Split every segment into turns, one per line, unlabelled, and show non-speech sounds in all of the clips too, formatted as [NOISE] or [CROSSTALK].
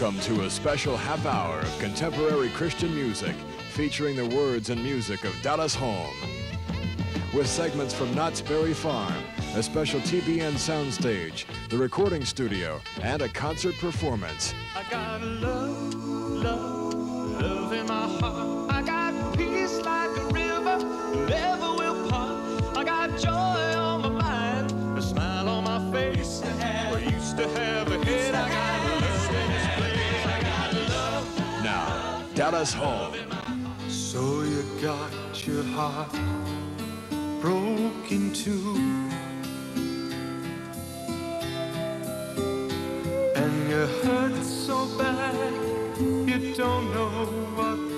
Welcome to a special half hour of contemporary Christian music featuring the words and music of Dallas Holm. With segments from Knott's Berry Farm, a special TBN soundstage, the recording studio, and a concert performance.
I got love, love, love in my heart.
us home.
So you got your heart broke too. And you hurt so bad, you don't know what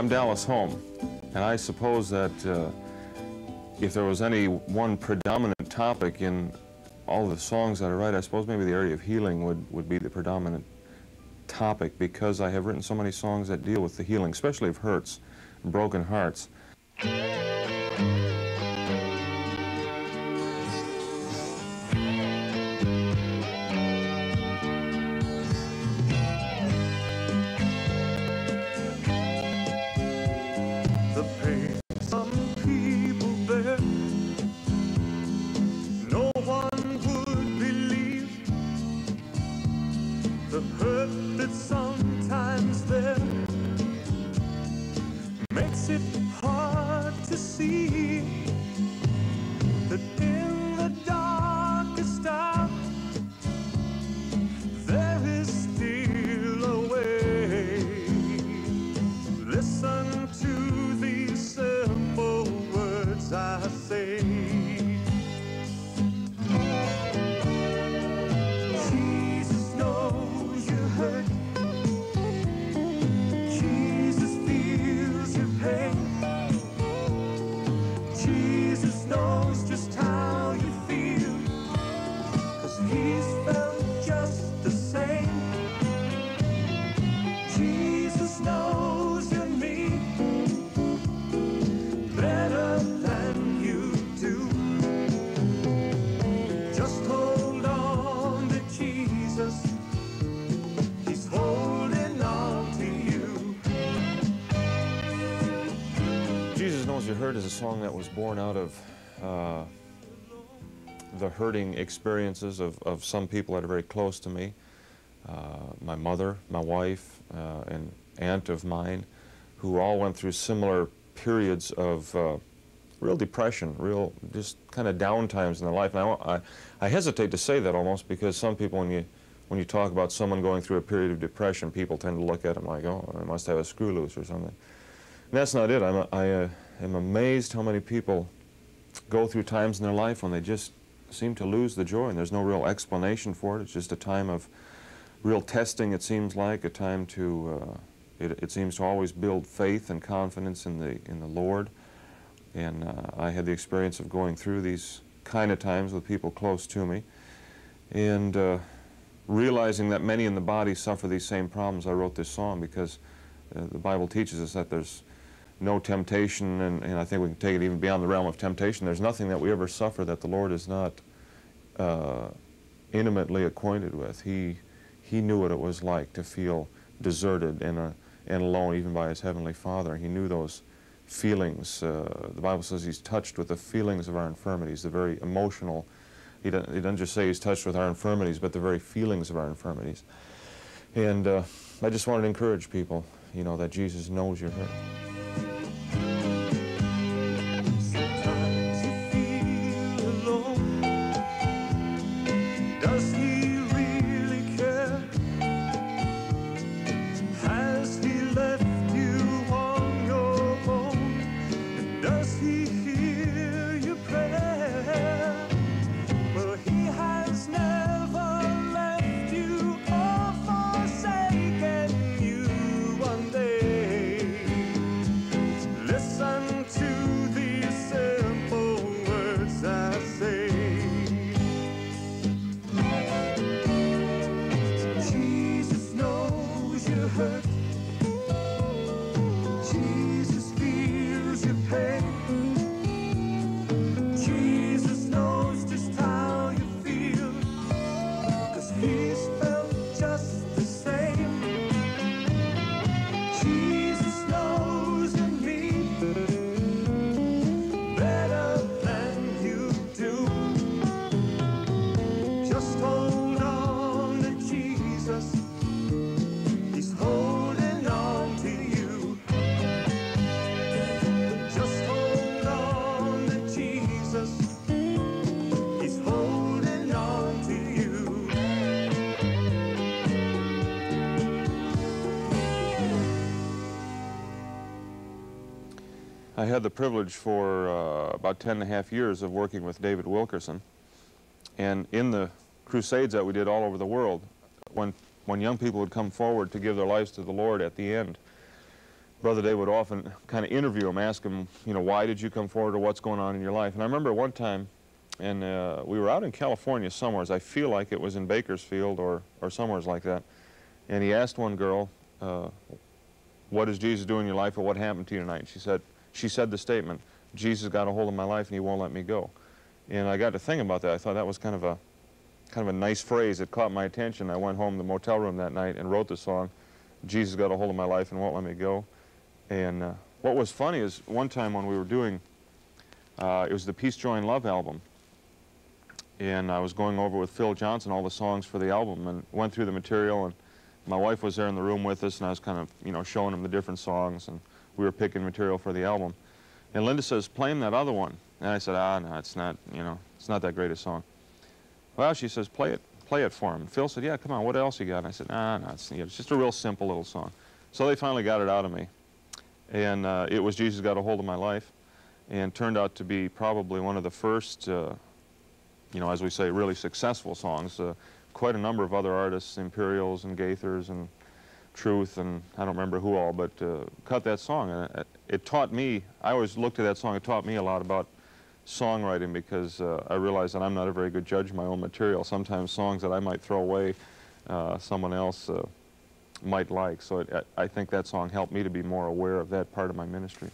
I'm Dallas Holm, and I suppose that uh, if there was any one predominant topic in all the songs that I write, I suppose maybe the area of healing would, would be the predominant topic because I have written so many songs that deal with the healing, especially of hurts, broken hearts.
I Your
Hurt is a song that was born out of uh, the hurting experiences of, of some people that are very close to me. Uh, my mother, my wife, uh, and aunt of mine, who all went through similar periods of uh, real depression, real just kind of down times in their life. And I, I, I hesitate to say that almost because some people, when you when you talk about someone going through a period of depression, people tend to look at them like, oh, they must have a screw loose or something. And that's not it. I'm, I uh, am amazed how many people go through times in their life when they just seem to lose the joy, and there's no real explanation for it. It's just a time of real testing, it seems like, a time to, uh, it, it seems to always build faith and confidence in the, in the Lord. And uh, I had the experience of going through these kind of times with people close to me. And uh, realizing that many in the body suffer these same problems, I wrote this song because uh, the Bible teaches us that there's no temptation, and, and I think we can take it even beyond the realm of temptation. There's nothing that we ever suffer that the Lord is not uh, intimately acquainted with. He, he knew what it was like to feel deserted and, uh, and alone, even by his heavenly Father. He knew those feelings. Uh, the Bible says he's touched with the feelings of our infirmities, the very emotional. He doesn't, he doesn't just say he's touched with our infirmities, but the very feelings of our infirmities. And uh, I just wanted to encourage people, you know, that Jesus knows your hurt. Had the privilege for uh, about 10 and a half years of working with David Wilkerson. And in the crusades that we did all over the world, when, when young people would come forward to give their lives to the Lord at the end, Brother Dave would often kind of interview them, ask them, you know, why did you come forward or what's going on in your life? And I remember one time, and uh, we were out in California somewhere, I feel like it was in Bakersfield or, or somewhere like that.
And he asked one girl, uh, what does Jesus do in your life or what happened to you tonight? And She said, she said the statement, Jesus got a hold of my life and he won't let me go. And I got to think about that. I thought that was kind of a kind of a nice phrase. It caught my attention. I went home to the motel room that night and wrote the song, Jesus got a hold of my life and won't let me go. And uh, what was funny is one time when we were doing, uh, it was the Peace, Joy, and Love album. And I was going over with Phil Johnson all the songs for the album and went through the material and my wife was there in the room with us and I was kind of, you know, showing him the different songs and we were picking material for the album. And Linda says, play him that other one. And I said, ah, no, it's not, you know, it's not that great a song. Well, she says, play it, play it for him. And Phil said, yeah, come on, what else you got? And I said, nah, no, it's, you know, it's just a real simple little song. So they finally got it out of me. And uh, it was Jesus Got a Hold of My Life and turned out to be probably one of the first, uh, you know, as we say, really successful songs. Uh, quite a number of other artists, Imperials and Gaithers and Truth and I don't remember who all, but uh, cut that song. And it, taught me, I always looked at that song, it taught me a lot about songwriting because uh, I realized that I'm not a very good judge of my own material. Sometimes songs that I might throw away, uh, someone else uh, might like. So it, I think that song helped me to be more aware of that part of my ministry.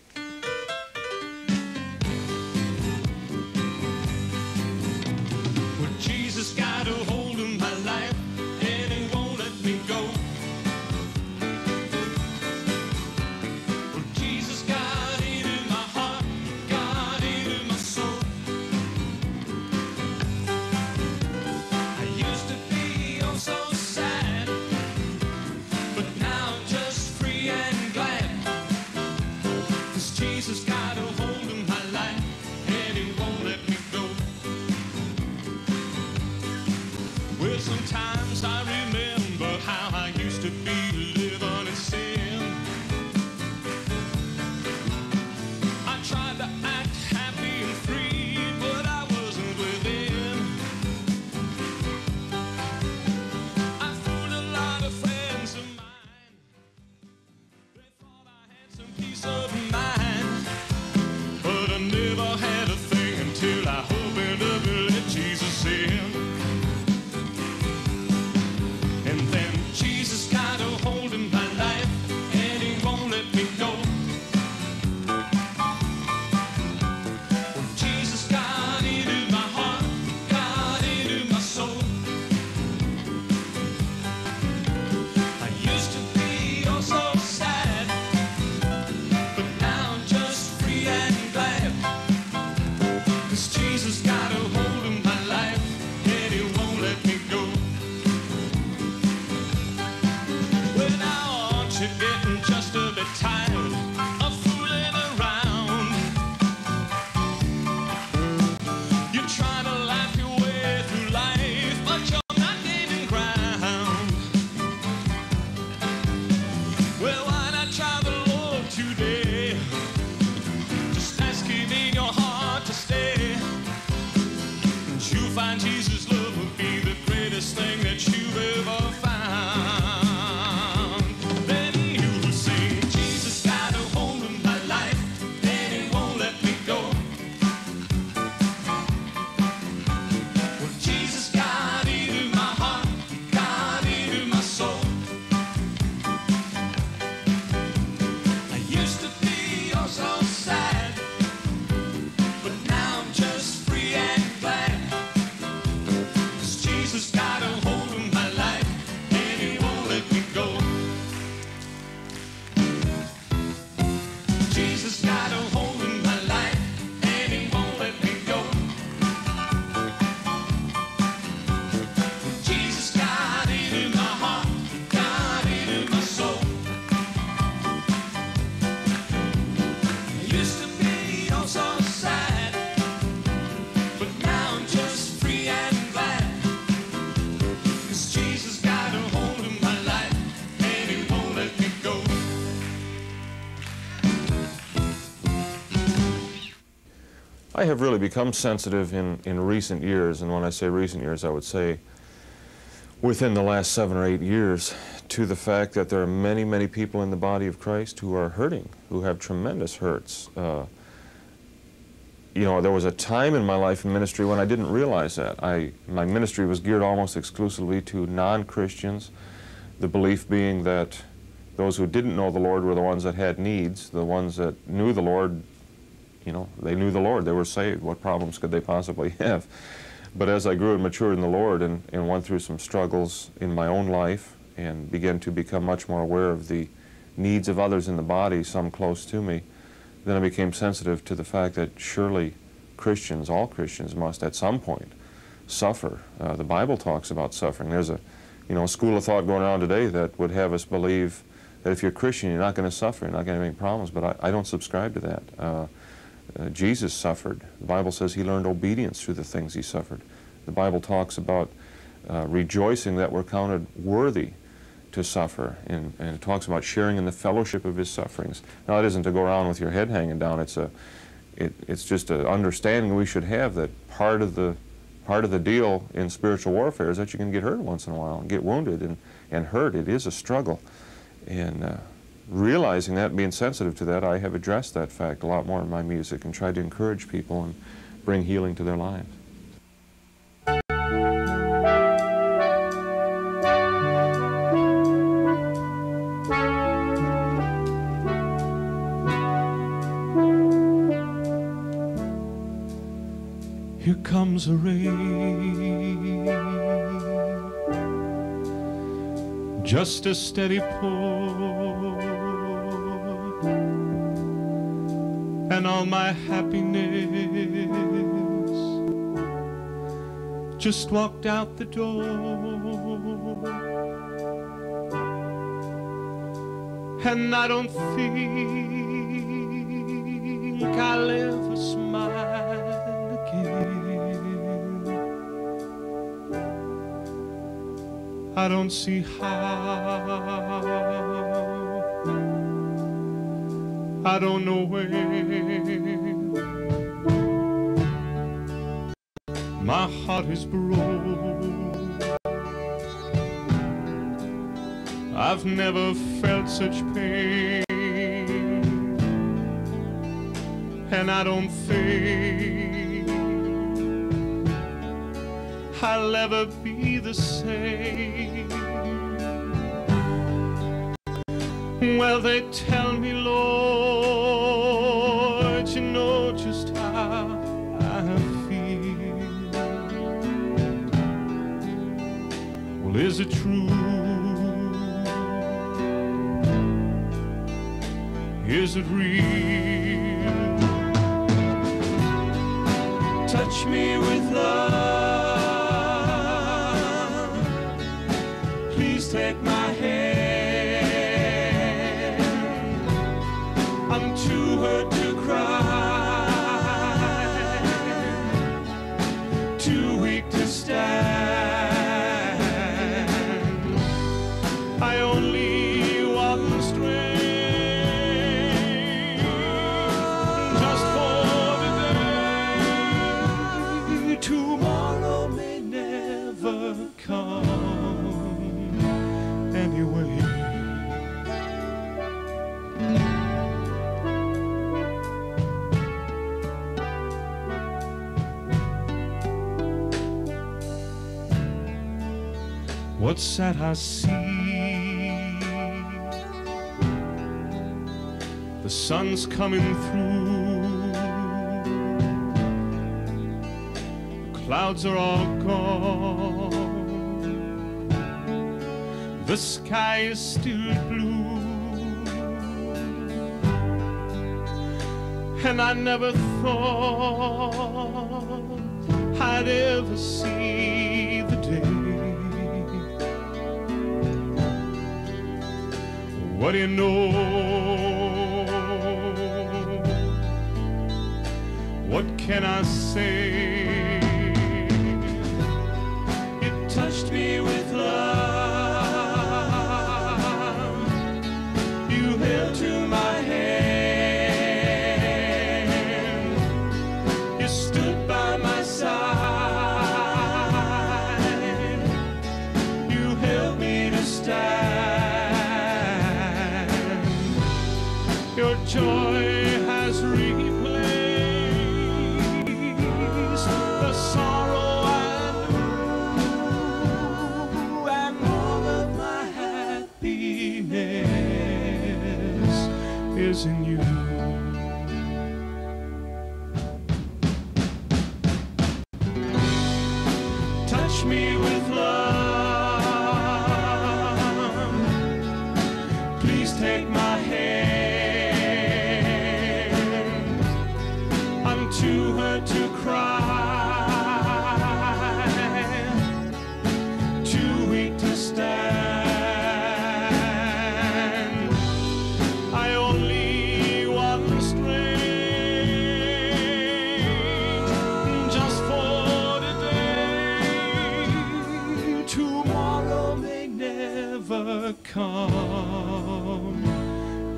Have really become sensitive in, in recent years, and when I say recent years, I would say within the last seven or eight years, to the fact that there are many, many people in the body of Christ who are hurting, who have tremendous hurts. Uh, you know, there was a time in my life in ministry when I didn't realize that. I, my ministry was geared almost exclusively to non-Christians,
The belief being that those who didn't know the Lord were the ones that had needs. The ones that knew the Lord, you know, they knew the Lord. They were saved. What problems could they possibly [LAUGHS] have? But as I grew and matured in the Lord and, and went through some struggles in my own life and began to become much more aware of the needs of others in the body, some close to me, then I became sensitive to the fact that surely Christians, all Christians, must at some point suffer. Uh, the Bible talks about suffering. There's a, you know, school of thought going around today that would have us believe that if you're a Christian, you're not going to suffer, you're not going to have any problems. But I, I don't subscribe to that. Uh, uh, Jesus suffered. The Bible says he learned obedience through the things he suffered. The Bible talks about uh, rejoicing that we're counted worthy to suffer, and, and, it talks about sharing in the fellowship of his sufferings. Now, it isn't to go around with your head hanging down. It's a, it, it's just an understanding we should have that part of the part of the deal in spiritual warfare is that you can get hurt once in a while and get wounded and, and hurt. It is a struggle. And uh, realizing that, being sensitive to that, I have addressed that fact a lot more in my music and tried to encourage people and bring healing to their lives.
Here comes a rain, just a steady pour, and all my happiness just walked out the door. And I don't think I'll ever smile again. I don't see how. I don't know when. My heart is broke. I've never felt such pain. And I don't think I'll ever be the same. Well, they tell me, Lord, is it true? Is it real? That I see? The sun's coming through. The clouds are all gone. The sky is still blue. And I never thought I'd ever see the What do you know? What can I say? It touched me with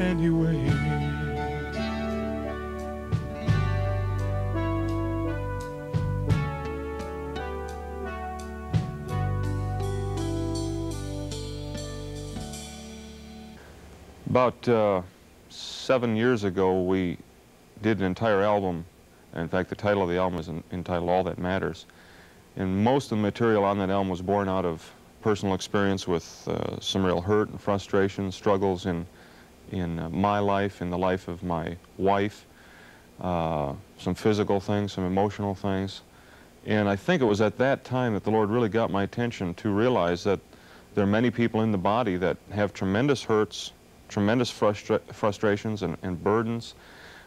anyway.
About uh, seven years ago, we did an entire album. In fact, the title of the album is entitled All That Matters. And most of the material on that album was born out of personal experience with uh, some real hurt and frustration, struggles in, in uh, my life, in the life of my wife, uh, some physical things, some emotional things. And I think it was at that time that the Lord really got my attention to realize that there are many people in the body that have tremendous hurts, tremendous frustra- frustrations and, and burdens.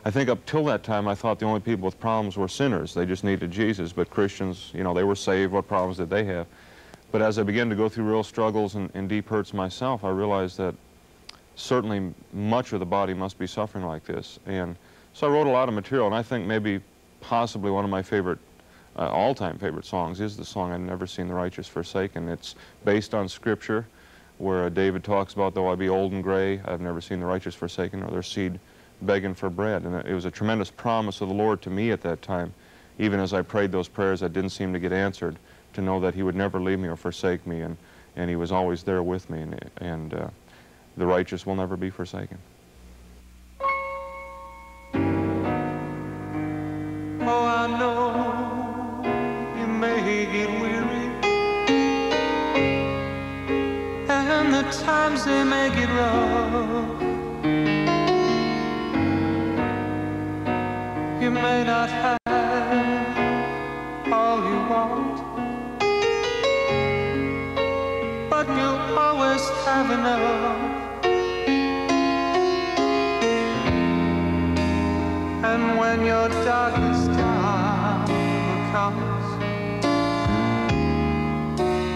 I think up till that time, I thought the only people with problems were sinners. They just needed Jesus. But Christians, you know, they were saved. What problems did they have? But as I began to go through real struggles and, and deep hurts myself, I realized that certainly much of the body must be suffering like this. And so I wrote a lot of material, and I think maybe possibly one of my favorite, uh, all-time favorite songs is the song I've Never Seen the Righteous Forsaken. It's based on Scripture, where uh, David talks about, though I be old and gray, I've never seen the righteous forsaken or their seed begging for bread. And it was a tremendous promise of the Lord to me at that time, even as I prayed those prayers that didn't seem to get answered, to know that he would never leave me or forsake me, and, and he was always there with me, and, and uh, the righteous will never be forsaken.
Oh, you times they rough. You may not have all you want, but you'll always have enough. When your darkest hour comes,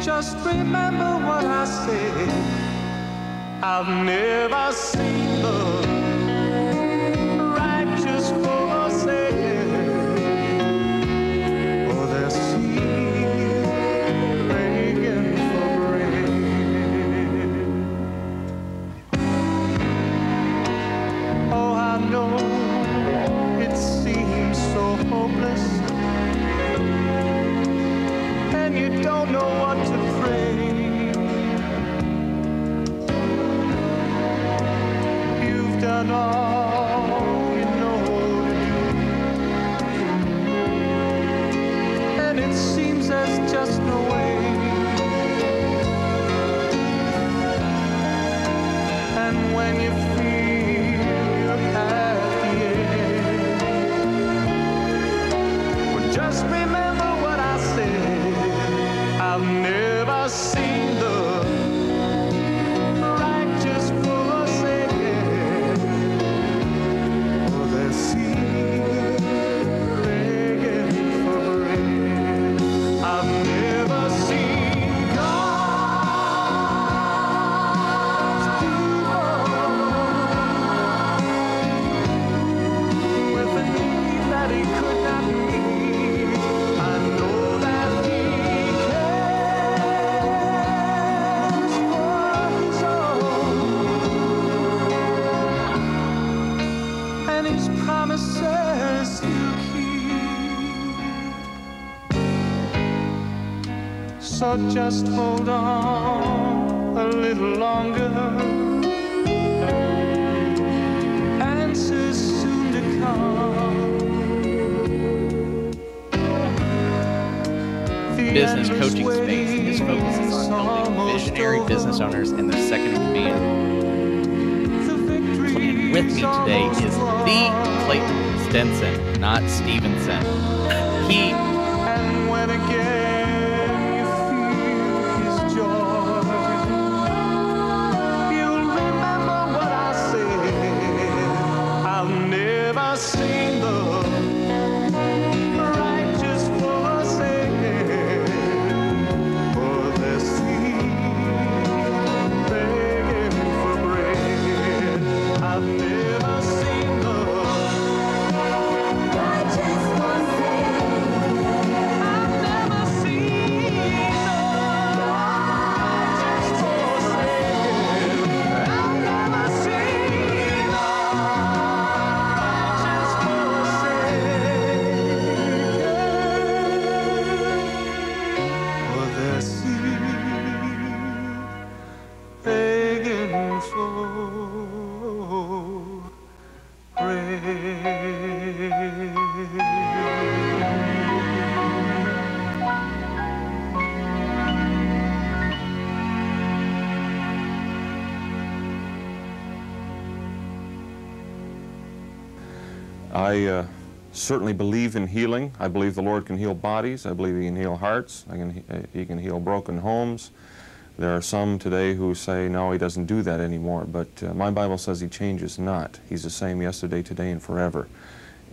just remember what I said. I've never seen the know So just hold on a little longer. Answers soon to come. The
Business Coaching Space is focuses on helping visionary
over.
business owners and their second in command
The with me today is the Clayton Stenson, not Stevenson. He
I
uh, certainly believe in healing. I believe the Lord can heal bodies. I believe He can heal hearts. Can, uh, he can heal broken homes. There are some today who say, no, He doesn't do that anymore. But uh, my Bible says He changes not. He's the same yesterday, today, and forever.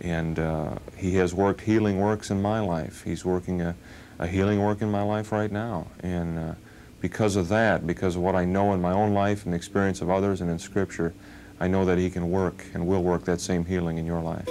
And uh, He has worked healing works in my life. He's working a, a healing work in my life right now. And uh, because of that, because of what I know in my own life and the experience of others and in Scripture, I know that He can work and will work that same healing in your life.